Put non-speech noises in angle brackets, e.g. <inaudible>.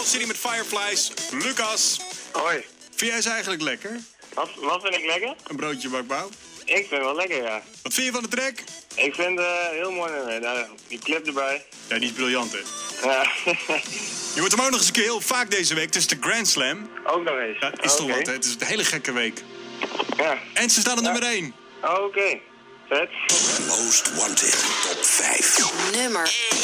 Soul City met Fireflies. Lucas, Hoi. vind jij ze eigenlijk lekker? Wat, wat vind ik lekker? Een broodje bakbouw. Ik vind het wel lekker, ja. Wat vind je van de track? Ik vind het eh, heel mooi. Nou, die clip erbij. Ja, die is briljant, hè? Ja. <laughs> Je hoort hem ook nog eens een keer heel vaak deze week. Het is de Grand Slam. Ook nog eens. Ja, is toch wat, hè? Het is een hele gekke week. Ja. En ze staan op nummer 1. Oké. Vet. Most Wanted top 5. Nummer 1.